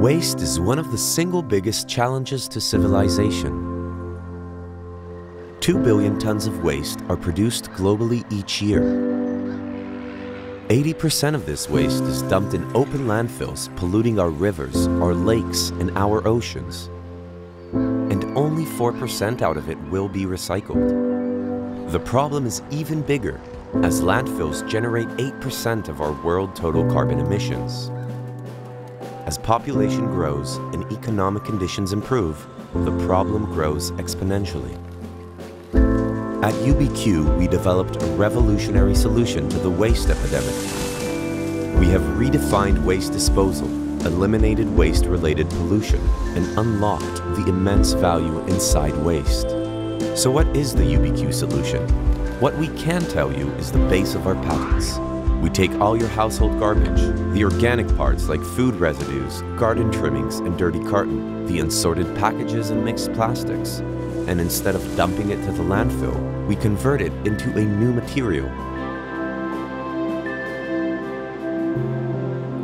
Waste is one of the single biggest challenges to civilization. 2 billion tons of waste are produced globally each year. 80% of this waste is dumped in open landfills, polluting our rivers, our lakes, and our oceans. And only 4% out of it will be recycled. The problem is even bigger, as landfills generate 8% of our world total carbon emissions. As population grows and economic conditions improve, the problem grows exponentially. At UBQ, we developed a revolutionary solution to the waste epidemic. We have redefined waste disposal, eliminated waste-related pollution, and unlocked the immense value inside waste. So what is the UBQ solution? What we can tell you is the base of our patents. We take all your household garbage, the organic parts like food residues, garden trimmings, and dirty carton, the unsorted packages and mixed plastics, and instead of dumping it to the landfill, we convert it into a new material.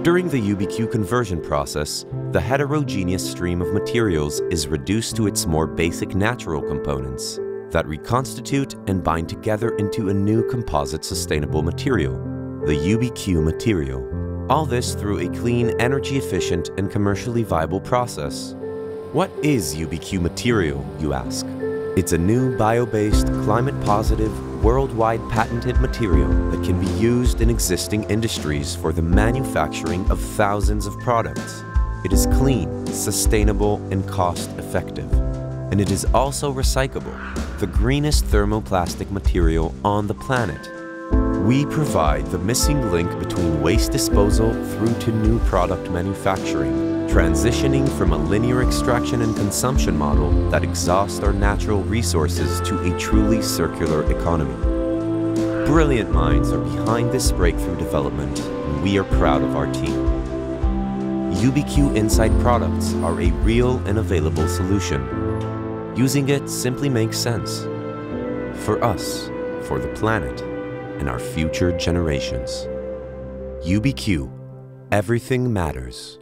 During the UBQ conversion process, the heterogeneous stream of materials is reduced to its more basic natural components that reconstitute and bind together into a new composite sustainable material, the UBQ material. All this through a clean, energy efficient, and commercially viable process. What is UBQ material, you ask? It's a new bio-based, climate-positive, worldwide patented material that can be used in existing industries for the manufacturing of thousands of products. It is clean, sustainable, and cost-effective. And it is also recyclable, the greenest thermoplastic material on the planet. We provide the missing link between waste disposal through to new product manufacturing transitioning from a linear extraction and consumption model that exhausts our natural resources to a truly circular economy. Brilliant minds are behind this breakthrough development, and we are proud of our team. UBQ Inside products are a real and available solution. Using it simply makes sense. For us, for the planet, and our future generations. UBQ, everything matters.